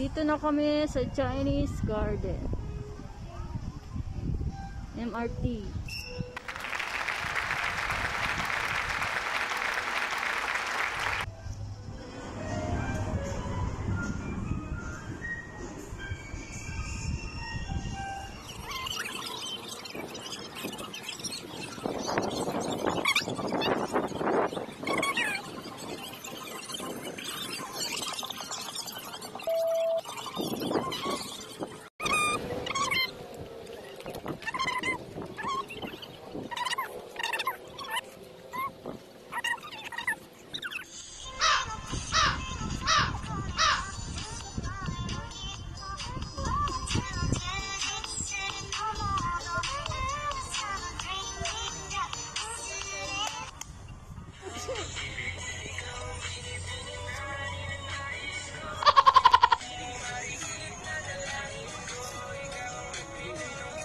Dito na kami sa Chinese Garden. MRT.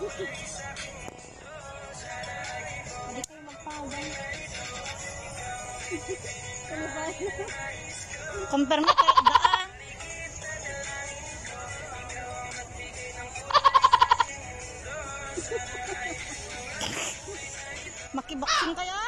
Hindi kayo magpaway. Compare mo kay daan. Makiboxing kayo?